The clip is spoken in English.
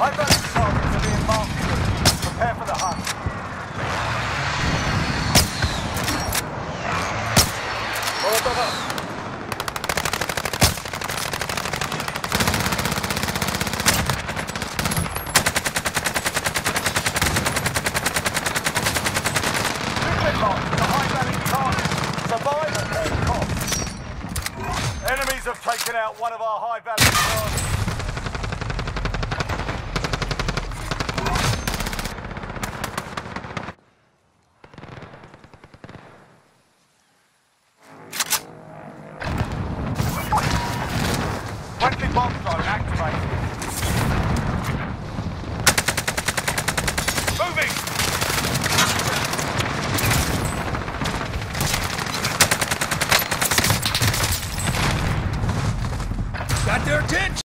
High-value targets are being marked. Prepare for the hunt. Enemies have taken out one of our high-value targets. got their attention.